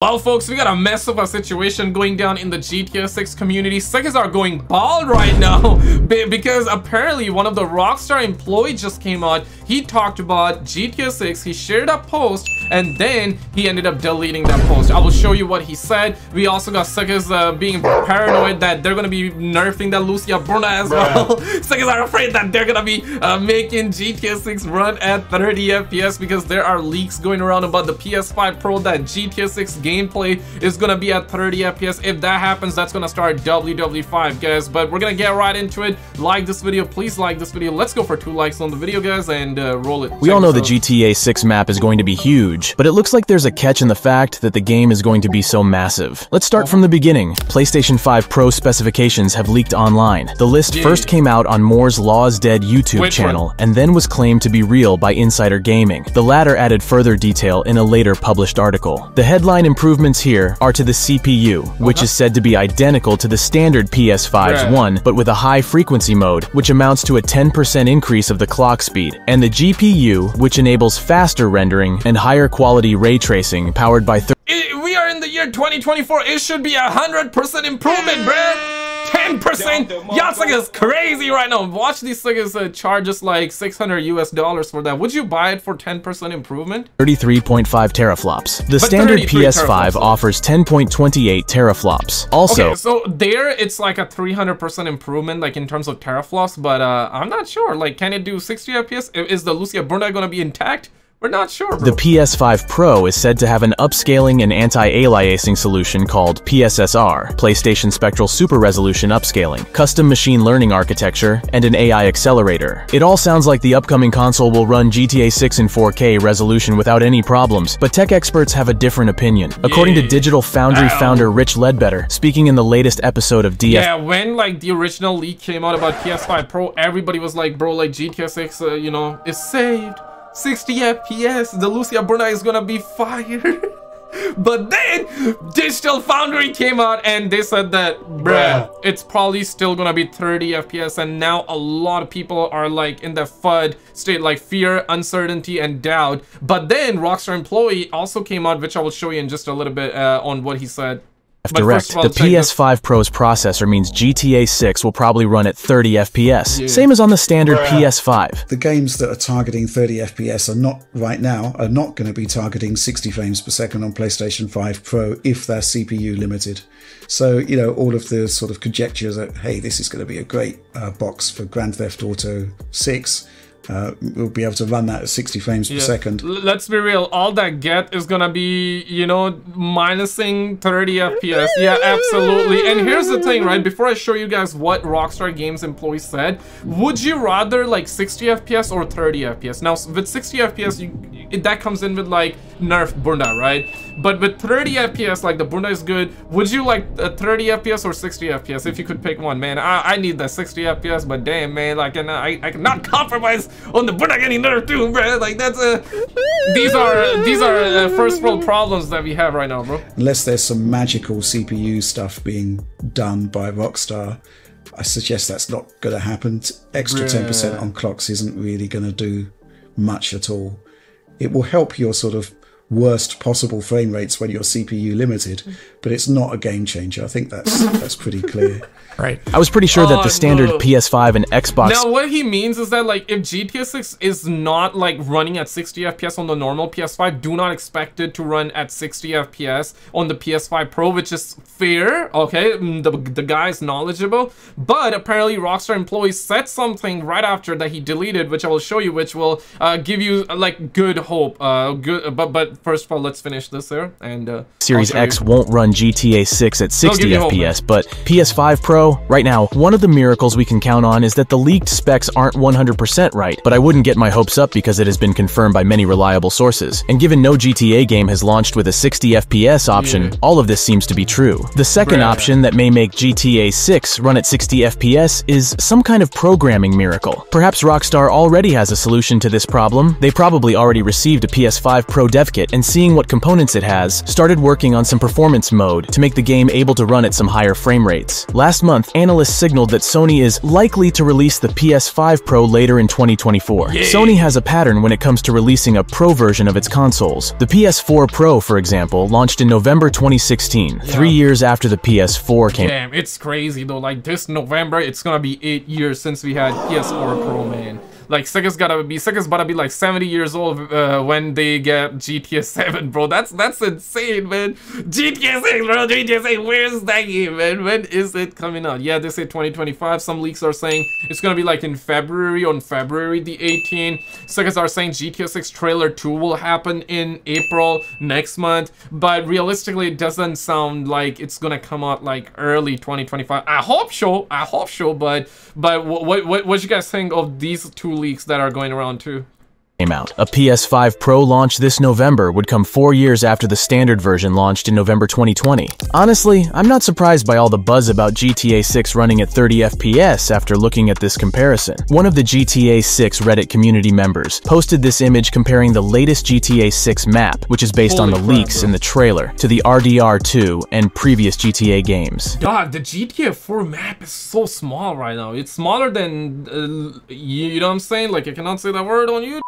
Well, folks, we got a mess of a situation going down in the GTA 6 community. Seconds are going bald right now because apparently one of the Rockstar employees just came out. He talked about GTA 6. He shared a post and then he ended up deleting that post. I will show you what he said. We also got Suckers uh, being paranoid that they're gonna be nerfing that Lucia Bruna as well. Suckers are afraid that they're gonna be uh, making GTA 6 run at 30 FPS because there are leaks going around about the PS5 Pro that GTA 6 gameplay is gonna be at 30 FPS. If that happens, that's gonna start WW5, guys. But we're gonna get right into it. Like this video, please like this video. Let's go for two likes on the video, guys, and uh, roll it. We Check all know the GTA 6 map is going to be huge but it looks like there's a catch in the fact that the game is going to be so massive. Let's start from the beginning. PlayStation 5 Pro specifications have leaked online. The list Dude. first came out on Moore's Law Is Dead YouTube Which channel, one? and then was claimed to be real by Insider Gaming. The latter added further detail in a later published article. The headline improvements here are to the CPU, which uh -huh. is said to be identical to the standard PS5's right. one, but with a high frequency mode, which amounts to a 10% increase of the clock speed, and the GPU, which enables faster rendering and higher quality ray tracing powered by We are in the year 2024. It should be a 100% improvement, bruh. 10%! Y'all suckers crazy right now. Watch these suckers uh, charge us like 600 US dollars for that. Would you buy it for 10% improvement? 33.5 teraflops. The but standard PS5 offers 10.28 teraflops. Also, okay, so there it's like a 300% improvement like in terms of teraflops, but uh, I'm not sure. Like, can it do 60 FPS? Is the Lucia Bruna gonna be intact? We're not sure, bro. The PS5 Pro is said to have an upscaling and anti-aliasing solution called PSSR, PlayStation Spectral Super Resolution Upscaling, custom machine learning architecture, and an AI accelerator. It all sounds like the upcoming console will run GTA 6 in 4K resolution without any problems, but tech experts have a different opinion. According to Digital Foundry Ow. founder Rich Leadbetter, speaking in the latest episode of DF- Yeah, when like the original leak came out about PS5 Pro, everybody was like, bro, like GTA 6, uh, you know, is saved 60 FPS, the Lucia Bruna is gonna be fire. but then Digital Foundry came out and they said that, bruh, it's probably still gonna be 30 FPS. And now a lot of people are like in the FUD state, like fear, uncertainty, and doubt. But then Rockstar employee also came out, which I will show you in just a little bit uh, on what he said. Direct, all, the PS5 Pro's processor means GTA 6 will probably run at 30 FPS, yeah. same as on the standard PS5. The games that are targeting 30 FPS are not, right now, are not going to be targeting 60 frames per second on PlayStation 5 Pro if they're CPU limited. So, you know, all of the sort of conjectures that, hey, this is going to be a great uh, box for Grand Theft Auto 6 uh, we'll be able to run that at 60 frames yeah. per second. Let's be real, all that get is gonna be, you know, minusing 30 FPS. Yeah, absolutely. And here's the thing, right? Before I show you guys what Rockstar Games employees said, would you rather like 60 FPS or 30 FPS? Now, with 60 FPS, you, that comes in with like nerf Bruna, right? But with 30 FPS, like the Bruna is good. Would you like a 30 FPS or 60 FPS if you could pick one, man? I, I need the 60 FPS, but damn, man, like, and I, I cannot compromise on the Bruna getting nerfed too, bro. Like, that's a... These are, these are uh, first world problems that we have right now, bro. Unless there's some magical CPU stuff being done by Rockstar, I suggest that's not going to happen. Extra 10% on clocks isn't really going to do much at all. It will help your sort of worst possible frame rates when you're CPU limited, but it's not a game changer. I think that's that's pretty clear. Right. I was pretty sure that the oh, standard no. PS5 and Xbox. Now, what he means is that like if GTA 6 is not like running at 60 FPS on the normal PS5, do not expect it to run at 60 FPS on the PS5 Pro, which is fair. Okay, mm, the the guy is knowledgeable, but apparently Rockstar employees said something right after that he deleted, which I will show you, which will uh, give you like good hope. Uh, good, but but first of all, let's finish this here and. Uh, Series X you. won't run GTA 6 at 60 FPS, hope, but PS5 Pro right now, one of the miracles we can count on is that the leaked specs aren't 100% right, but I wouldn't get my hopes up because it has been confirmed by many reliable sources. And given no GTA game has launched with a 60 FPS option, yeah. all of this seems to be true. The second option that may make GTA 6 run at 60 FPS is some kind of programming miracle. Perhaps Rockstar already has a solution to this problem. They probably already received a PS5 Pro dev kit it and seeing what components it has, started working on some performance mode to make the game able to run at some higher frame rates. Last month, analysts signaled that Sony is likely to release the PS5 Pro later in 2024. Yeah. Sony has a pattern when it comes to releasing a Pro version of its consoles. The PS4 Pro, for example, launched in November 2016, yeah. three years after the PS4 came. Damn, it's crazy though. Like this November, it's gonna be eight years since we had PS4 Pro, man. Like Sega's gotta be Sega's to be like 70 years old uh, when they get GTA 7, bro. That's that's insane, man. GTA 6, bro. GTA 6. Where's that game, man? When is it coming out? Yeah, they say 2025. Some leaks are saying it's gonna be like in February on February the 18th. Sega's are saying GTA 6 trailer 2 will happen in April next month, but realistically, it doesn't sound like it's gonna come out like early 2025. I hope so. I hope so. But but what what what you guys think of these two leaks that are going around too came out. A PS5 Pro launch this November would come four years after the standard version launched in November 2020. Honestly, I'm not surprised by all the buzz about GTA 6 running at 30 FPS after looking at this comparison. One of the GTA 6 Reddit community members posted this image comparing the latest GTA 6 map, which is based Holy on the crap, leaks bro. in the trailer, to the RDR2 and previous GTA games. God, the GTA 4 map is so small right now. It's smaller than, uh, you, you know what I'm saying? Like, I cannot say that word on you.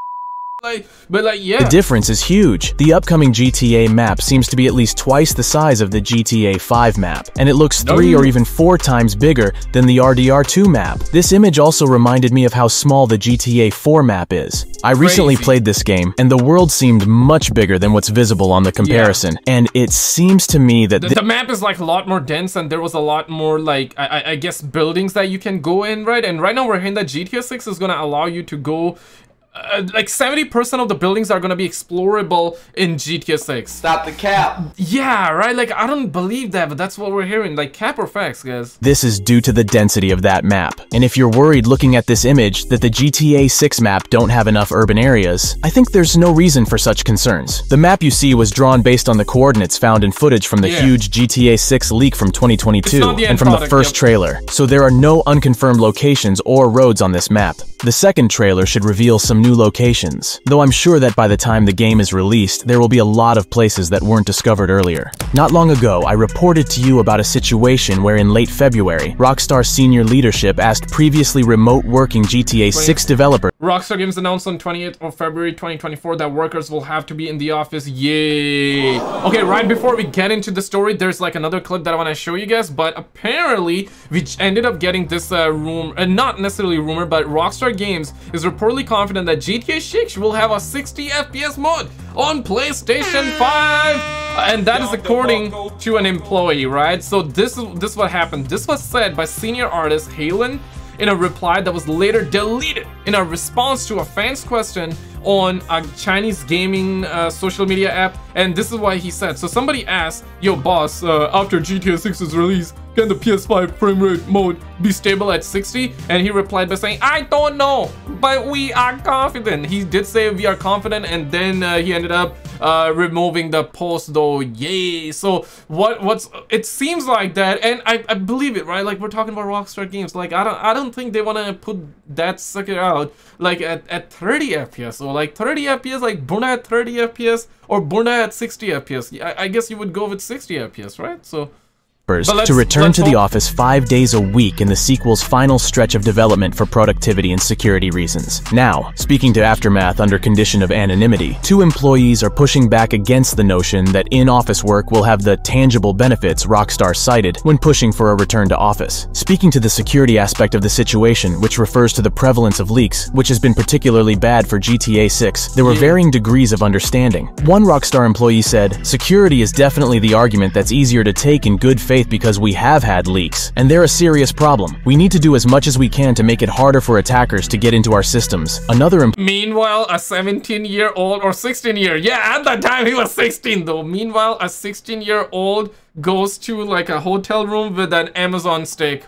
Like, but like, yeah. The difference is huge. The upcoming GTA map seems to be at least twice the size of the GTA 5 map, and it looks three or even four times bigger than the RDR2 map. This image also reminded me of how small the GTA 4 map is. I Crazy. recently played this game, and the world seemed much bigger than what's visible on the comparison, yeah. and it seems to me that the, the, map is like a lot more dense, and there was a lot more like, I, I guess, buildings that you can go in, right? And right now we're hearing that GTA 6 is gonna allow you to go uh, like 70% of the buildings are gonna be explorable in GTA 6. Stop the cap. Yeah, right? Like, I don't believe that, but that's what we're hearing. Like, cap or facts, guys? This is due to the density of that map. And if you're worried looking at this image that the GTA 6 map don't have enough urban areas, I think there's no reason for such concerns. The map you see was drawn based on the coordinates found in footage from the yeah. huge GTA 6 leak from 2022 and from product, the first yep. trailer, so there are no unconfirmed locations or roads on this map. The second trailer should reveal some new locations, though I'm sure that by the time the game is released, there will be a lot of places that weren't discovered earlier. Not long ago, I reported to you about a situation where in late February, Rockstar senior leadership asked previously remote working GTA 6 developers Rockstar Games announced on 28th of February 2024 that workers will have to be in the office. Yay! Okay, right before we get into the story, there's like another clip that I want to show you guys, but apparently we ended up getting this uh, rumor, uh, not necessarily rumor, but Rockstar Games is reportedly confident that GTA 6 will have a 60 FPS mode on PlayStation 5 and that is according to an employee, right? So this is this is what happened. This was said by senior artist Halen in a reply that was later deleted in a response to a fan's question on a Chinese gaming uh, social media app. And this is why he said. So somebody asked, yo boss, uh, after GTA 6 is released, can the PS5 frame rate mode be stable at 60? And he replied by saying, I don't know, but we are confident. He did say we are confident and then uh, he ended up uh, removing the post though. Yay! So what? What's? It seems like that, and I, I believe it, right? Like we're talking about Rockstar Games. Like I don't I don't think they want to put that sucker out like at, at 30 FPS or like 30 FPS, like Burna at 30 FPS or Burna at 60 FPS. I, I guess you would go with 60 FPS, right? So to return to the office five days a week in the sequel's final stretch of development for productivity and security reasons. Now, speaking to Aftermath under condition of anonymity, two employees are pushing back against the notion that in-office work will have the tangible benefits Rockstar cited when pushing for a return to office. Speaking to the security aspect of the situation, which refers to the prevalence of leaks, which has been particularly bad for GTA 6, there were varying degrees of understanding. One Rockstar employee said, Security is definitely the argument that's easier to take in good faith faith because we have had leaks, and they're a serious problem. We need to do as much as we can to make it harder for attackers to get into our systems. Another Meanwhile, a 17-year-old or 16-year, yeah, at that time he was 16 though. Meanwhile, a 16-year-old goes to like a hotel room with an Amazon stick.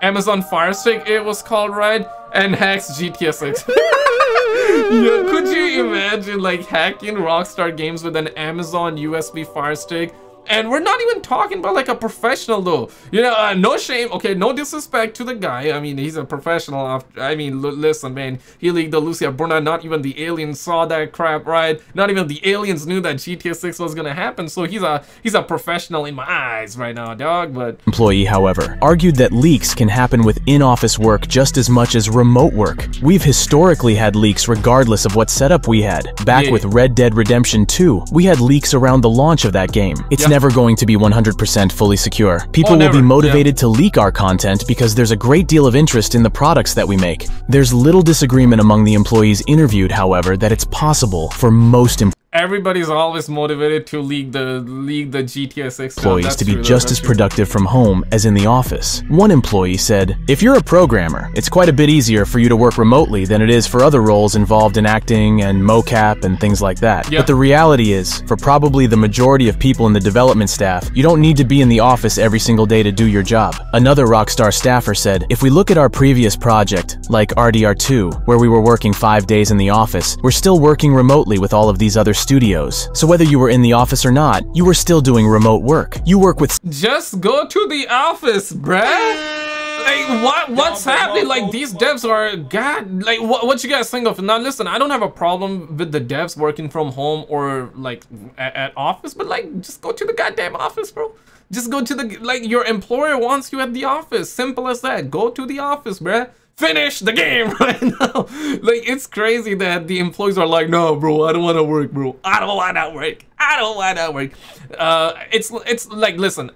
Amazon Fire Stick, it was called, right? And hacks GTA 6. yeah, could you imagine like hacking Rockstar Games with an Amazon USB Fire Stick? And we're not even talking about like a professional though. You know, uh, no shame. Okay, no disrespect to the guy. I mean, he's a professional. After, I mean, listen, man. He leaked the Lucia Bruna. Not even the aliens saw that crap, right? Not even the aliens knew that GTA 6 was gonna happen. So he's a he's a professional in my eyes right now, dog. But employee, however, argued that leaks can happen with in-office work just as much as remote work. We've historically had leaks regardless of what setup we had. Back yeah. with Red Dead Redemption 2, we had leaks around the launch of that game. It's yep. never going to be 100% fully secure. People oh, will be motivated yeah. to leak our content because there's a great deal of interest in the products that we make. There's little disagreement among the employees interviewed, however, that it's possible for most employees everybody's always motivated to league the league the GTA 6 employees to be true, just as productive from home as in the office. One employee said, "If you're a programmer, it's quite a bit easier for you to work remotely than it is for other roles involved in acting and mocap and things like that. But the reality is, for probably the majority of people in the development staff, you don't need to be in the office every single day to do your job." Another Rockstar staffer said, "If we look at our previous project, like RDR2, where we were working 5 days in the office, we're still working remotely with all of these other studios. So whether you were in the office or not, you were still doing remote work. You work with- Just go to the office, bruh! like what what's happening? like these devs are god like what, what you guys think of? Now listen i don't have a problem with the devs working from home or like at, at, office but like just go to the goddamn office bro. Just go to the like your employer wants you at the office. Simple as that. Go to the office bruh finish the game right now. like, it's crazy that the employees are like, no, bro, I don't want to work, bro. I don't want to work. I don't want to work. Uh, it's, it's like, listen,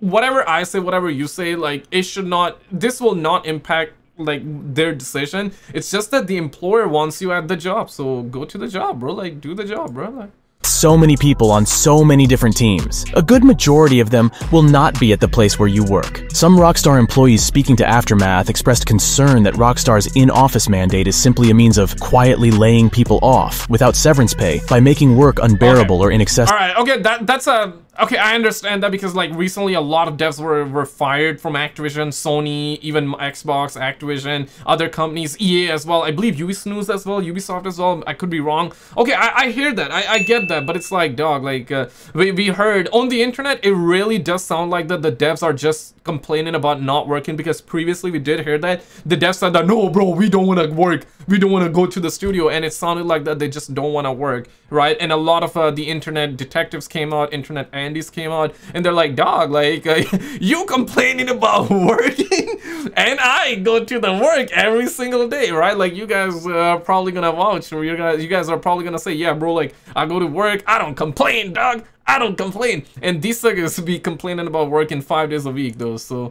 whatever I say, whatever you say, like, it should not, this will not impact like their decision. It's just that the employer wants you at the job. So go to the job, bro. Like, do the job, bro. Like, so many people on so many different teams. A good majority of them will not be at the place where you work. Some Rockstar employees speaking to Aftermath expressed concern that Rockstar's in-office mandate is simply a means of quietly laying people off without severance pay by making work unbearable okay. or inaccessible. All right, okay, that that's a Okay, I understand that because like recently a lot of devs were, were fired from Activision, Sony, even Xbox, Activision, other companies, EA as well. I believe Ubisoft as well, Ubisoft as well. I could be wrong. Okay, I, I hear that. I, I get that, but it's like, dog, like uh, we, we heard on the internet, it really does sound like that the devs are just complaining about not working because previously we did hear that. The devs said that, no, bro, we don't want to work. We don't want to go to the studio. And it sounded like that they just don't want to work, right? And a lot of uh, the internet detectives came out, internet Andes came out, and they're like, dog, like, uh, you complaining about working, and I go to the work every single day, right? Like, you guys are probably gonna vouch, or you guys, you guys are probably gonna say, yeah, bro, like, I go to work, I don't complain, dog. I don't complain. And these suckers be complaining about working five days a week though, so...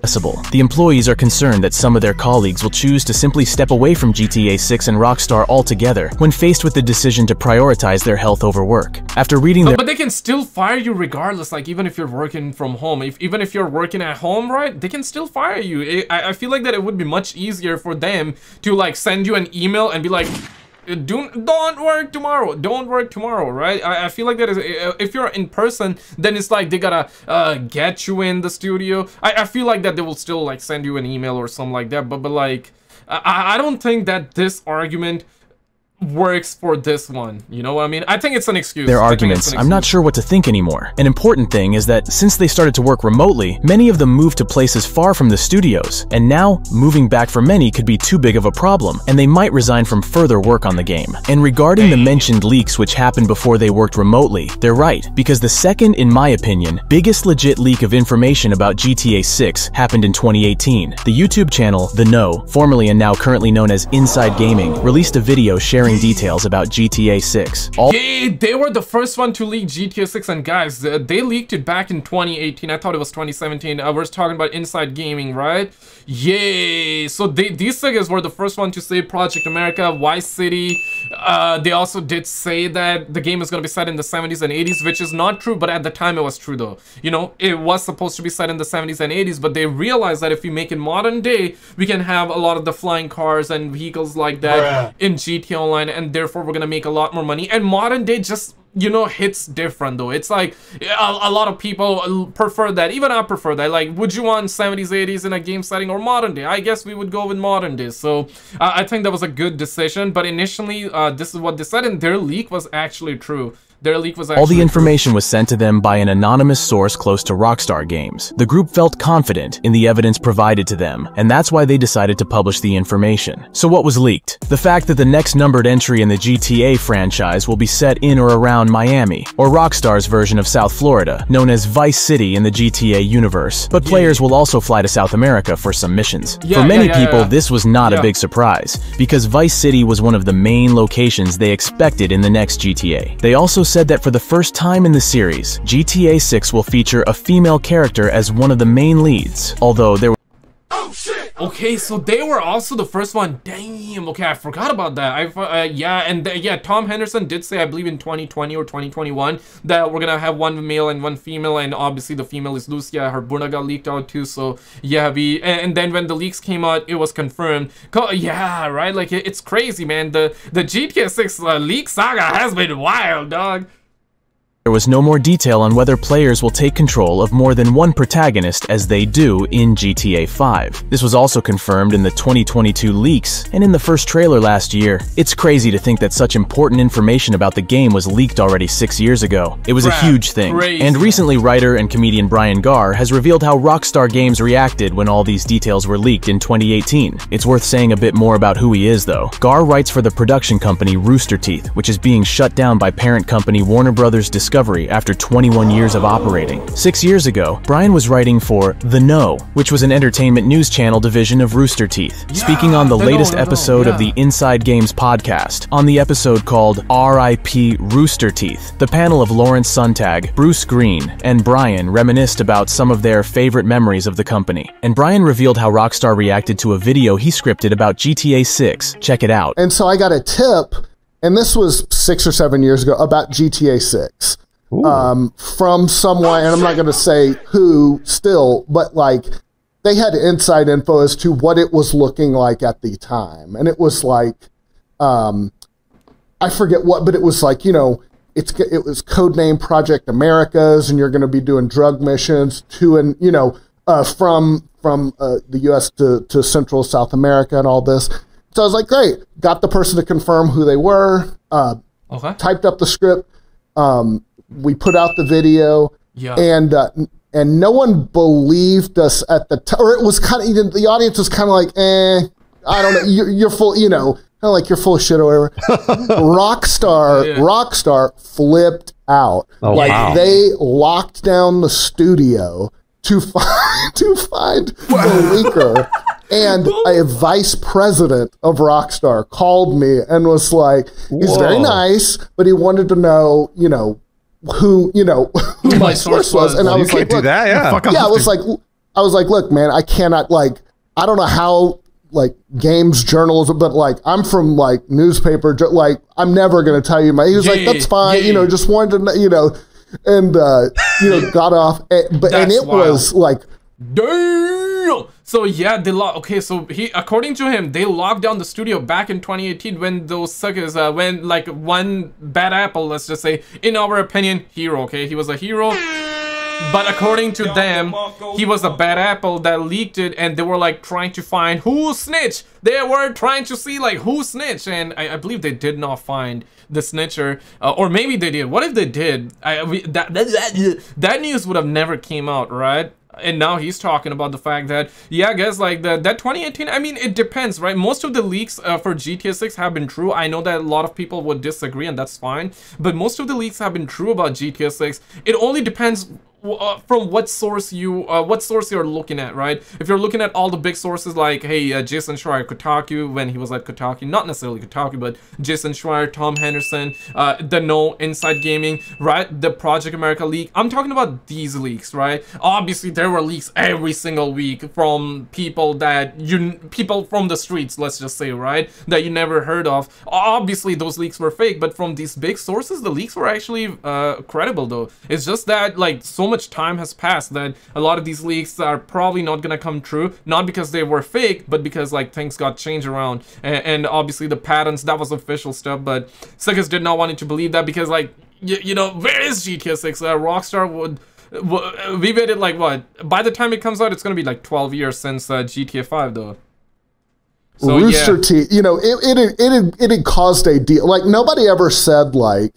The employees are concerned that some of their colleagues will choose to simply step away from GTA 6 and Rockstar altogether when faced with the decision to prioritize their health over work. After reading their- But they can still fire you regardless, like even if you're working from home. If Even if you're working at home, right? They can still fire you. I, I feel like that it would be much easier for them to like send you an email and be like, do don't work tomorrow. Don't work tomorrow right? I, I feel like that is if you're in person then it's like they gotta uh, get you in the studio. I, I feel like that they will still like send you an email or something like that but but like I, I don't think that this argument works for this one. You know what I mean? I think it's an excuse. Their arguments, I'm not sure what to think anymore. An important thing is that since they started to work remotely, many of them moved to places far from the studios, and now moving back for many could be too big of a problem, and they might resign from further work on the game. And regarding the mentioned leaks which happened before they worked remotely, they're right, because the second, in my opinion, biggest legit leak of information about GTA 6 happened in 2018. The YouTube channel The Know, formerly and now currently known as Inside Gaming, released a video sharing sharing details about GTA 6. All yeah, they were the first one to leak GTA 6, and guys, uh, they leaked it back in 2018. I thought it was 2017. I we're talking about Inside Gaming, right? Yay! So they, these guys were the first one to say Project America, Vice City. Uh, they also did say that the game is going to be set in the 70s and 80s, which is not true, but at the time it was true though. You know, it was supposed to be set in the 70s and 80s, but they realized that if we make it modern day, we can have a lot of the flying cars and vehicles like that in GTA Online, and therefore we're to make a lot more money. And modern day just you know hits different though. It's like a, a, lot of people prefer that. Even i prefer that. Like would you want 70s 80s in a game setting or modern day? I guess we would go with modern day. So uh, i think that was a good decision but initially uh, this is what they said and their leak was actually true Their leak was All the information was sent to them by an anonymous source close to Rockstar Games. The group felt confident in the evidence provided to them, and that's why they decided to publish the information. So what was leaked? The fact that the next numbered entry in the GTA franchise will be set in or around Miami, or Rockstar's version of South Florida, known as Vice City in the GTA universe. But players will also fly to South America for some missions. Yeah, for many yeah, yeah, people, yeah. this was not Yeah. a big surprise, because Vice City was one of the main locations they expected in the next GTA. They also said that for the first time in the series, GTA 6 will feature a female character as one of the main leads, although there Okay, so they were also the first one. Damn. Okay, I forgot about that. I uh, yeah, and yeah, Tom Henderson did say I believe in 2020 or 2021 that we're gonna have one male and one female, and obviously the female is Lucia. Her Burna got leaked out too. So yeah, we and, and then when the leaks came out, it was confirmed. Co- yeah, right. Like it, it's crazy, man. The the GTA 6 uh, leak saga has been wild, dog. There was no more detail on whether players will take control of more than one protagonist as they do in GTA 5. This was also confirmed in the 2022 leaks and in the first trailer last year. It's crazy to think that such important information about the game was leaked already six years ago. It was a huge thing. crazy. And recently, writer and comedian Brian Gaar has revealed how Rockstar Games reacted when all these details were leaked in 2018. It's worth saying a bit more about who he is, though. Gaar writes for the production company Rooster Teeth, which is being shut down by parent company Warner Brothers Discovery after 21 years of operating. Six years ago, Brian was writing for The Know, which was an entertainment news channel division of Rooster Teeth. Speaking on the The Know, latest Know, episode of the Inside Games podcast, on the episode called R.I.P. Rooster Teeth, the panel of Lawrence Sonntag, Bruce Greene, and Brian reminisced about some of their favorite memories of the company. And Brian revealed how Rockstar reacted to a video he scripted about GTA 6. Check it out. And so I got a tip, and this was six or seven years ago about GTA 6 um, from someone, and I'm not going to say who still, but like they had inside info as to what it was looking like at the time. And it was like, um, I forget what, but it was like, you know, it's it was codename Project Americas, and you're going to be doing drug missions to and you know uh, from from uh, the U.S. to to Central South America and all this. So I was like, great, got the person to confirm who they were, uh, Okay. typed up the script, um, we put out the video, Yeah. and uh, and no one believed us at the time, or it was kind of even the audience was kind of like, eh, I don't know, you're, you're full, you know, kind of like you're full of shit or whatever. Rockstar, Yeah. Rockstar flipped out, Oh, like wow. they locked down the studio to find to find the leaker. And a vice president of Rockstar called me and was like, he's very nice, but he wanted to know, you know, who, you know, who my my source source was. was. And I You was can't like, do look, that, yeah. Fuck yeah, I was like, I was like, look, man, I cannot like, I don't know how like games journalism, but like I'm from like newspaper, like I'm never gonna tell you my. He was like, Yeah, that's fine, yeah. you know, just wanted to, you know, and uh, you know, got off, and, but and That's it was like, Damn! So yeah, they lock. Okay, so he, according to him, they locked down the studio back in 2018 when those suckers, uh, when like one bad apple, let's just say, in our opinion, hero. Okay, he was a hero. But according to them, he was a bad apple that leaked it, and they were like trying to find who snitch. They were trying to see like who snitch, and I, I believe they did not find the snitcher, uh, or maybe they did. What if they did? I we, that, that that that news would have never came out, right? And now he's talking about the fact that yeah, guys, like the that 2018. I mean, it depends, right? Most of the leaks uh, for GTA 6 have been true. I know that a lot of people would disagree, and that's fine. But most of the leaks have been true about GTA 6. It only depends uh, from what source you uh, what source you're looking at right? If you're looking at all the big sources like hey uh, jason schreier kotaku when he was at kotaku not necessarily kotaku but jason schreier tom henderson uh, the Know inside gaming right? The project america leak. I'm talking about these leaks right? Obviously there were leaks every single week from people that you people from the streets let's just say right? That you never heard of. Obviously those leaks were fake but from these big sources the leaks were actually uh, credible though. It's just that like so much time has passed that a lot of these leaks are probably not gonna come true. Not because they were fake but because like things got changed around. And, and obviously the patents that was official stuff but suckers did not want to believe that because like you, you know where is gta 6 uh, rockstar would we waited like what? By the time it comes out it's gonna be like 12 years since uh, gta 5 though. So Rooster yeah. Teeth, you know, it, it, it it, it caused a deal. Like, nobody ever said, like,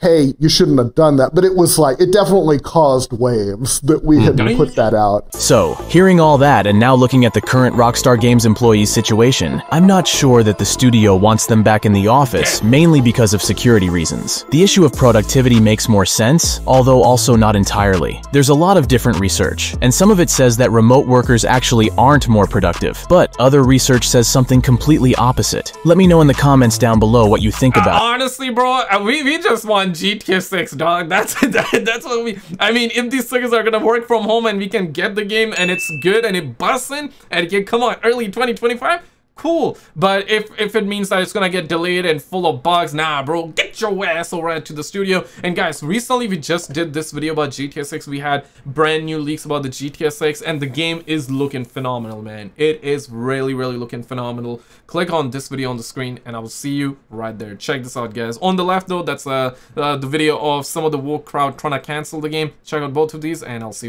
hey, you shouldn't have done that. But it was like, it definitely caused waves that we had Mm. put that out. So, hearing all that and now looking at the current Rockstar Games employees' situation, I'm not sure that the studio wants them back in the office, mainly because of security reasons. The issue of productivity makes more sense, although also not entirely. There's a lot of different research, and some of it says that remote workers actually aren't more productive, but other research says something completely opposite. Let me know in the comments down below what you think about Honestly, bro, uh, we, we just want GTA 6, dog. That's that, that's what we. I mean, if these suckers are gonna work from home and we can get the game and it's good and it busting and it can come out early 2025, cool. But if if it means that it's gonna get delayed and full of bugs, nah, bro, get your ass over to the studio. And guys, recently we just did this video about GTA 6. We had brand new leaks about the GTA 6, and the game is looking phenomenal, man. It is really, really looking phenomenal. Click on this video on the screen, and I will see you right there. Check this out, guys. On the left, though, that's uh, uh the video of some of the woke crowd trying to cancel the game. Check out both of these, and I'll see you there.